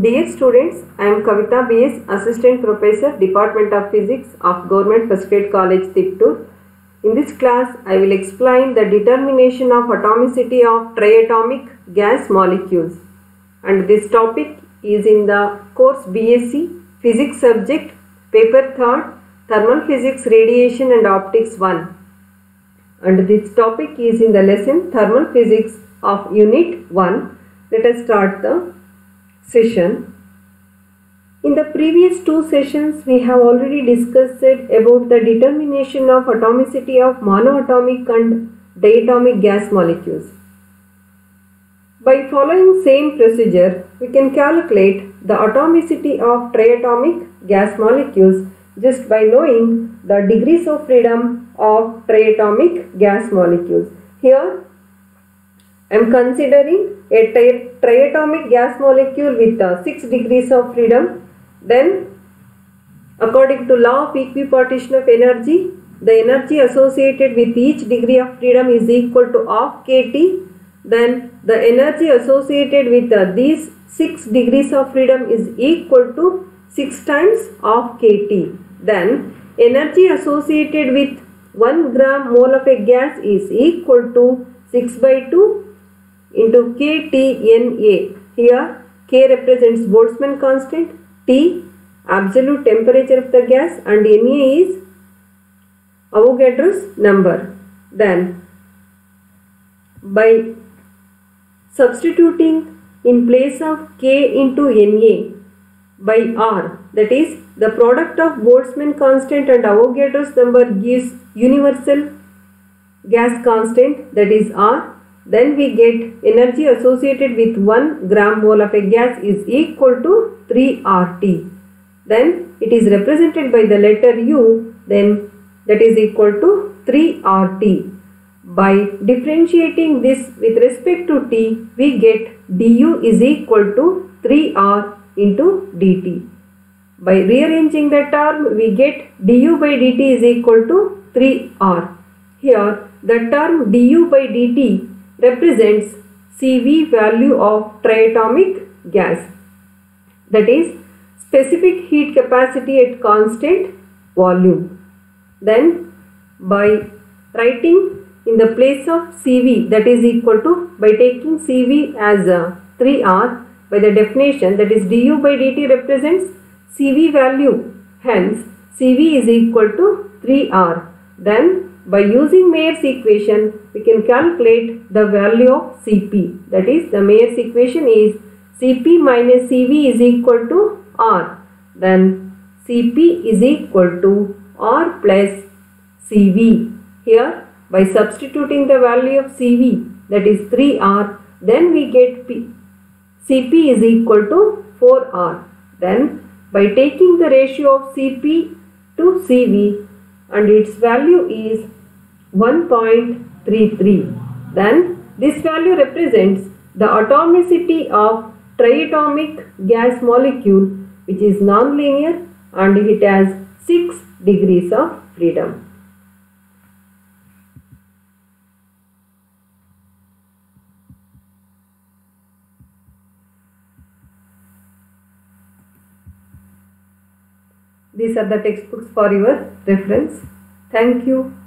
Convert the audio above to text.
Dear students, I am Kavitha BS, Assistant Professor, Department of Physics of Government First Grade College, Tiptur. In this class, I will explain the determination of atomicity of triatomic gas molecules. And this topic is in the course BSc Physics subject, paper 3rd, Thermal Physics, Radiation and Optics 1. And this topic is in the lesson Thermal Physics of Unit 1. Let us start the session. In the previous two sessions, we have already discussed about the determination of atomicity of monoatomic and diatomic gas molecules. By following same procedure, we can calculate the atomicity of triatomic gas molecules just by knowing the degrees of freedom of triatomic gas molecules. Here, I am considering a tri- triatomic gas molecule with uh, 6 degrees of freedom. Then, according to law of equipartition of energy, the energy associated with each degree of freedom is equal to half kT. Then, the energy associated with uh, these 6 degrees of freedom is equal to 6 times half kT. Then, energy associated with 1 gram mole of a gas is equal to 6 by 2 into kTNA. Here K represents Boltzmann constant, T absolute temperature of the gas and Na is Avogadro's number. Then by substituting in place of K into Na by R that is the product of Boltzmann constant and Avogadro's number gives universal gas constant that is R then we get energy associated with 1 gram mole of a gas is equal to 3 RT. Then it is represented by the letter U then that is equal to 3 RT. By differentiating this with respect to T we get du is equal to 3R into dt. By rearranging the term we get du by dt is equal to 3R. Here the term du by dt represents CV value of triatomic gas. That is specific heat capacity at constant volume. Then by writing in the place of CV that is equal to by taking CV as a 3R by the definition that is du by dt represents CV value. Hence CV is equal to 3R then by using Mayer's equation, we can calculate the value of Cp. That is, the Mayer's equation is Cp minus Cv is equal to R. Then Cp is equal to R plus Cv. Here, by substituting the value of Cv, that is 3R, then we get P. Cp is equal to 4R. Then, by taking the ratio of Cp to Cv and its value is 1.33. Then this value represents the atomicity of triatomic gas molecule which is nonlinear and it has 6 degrees of freedom. These are the textbooks for your reference. Thank you.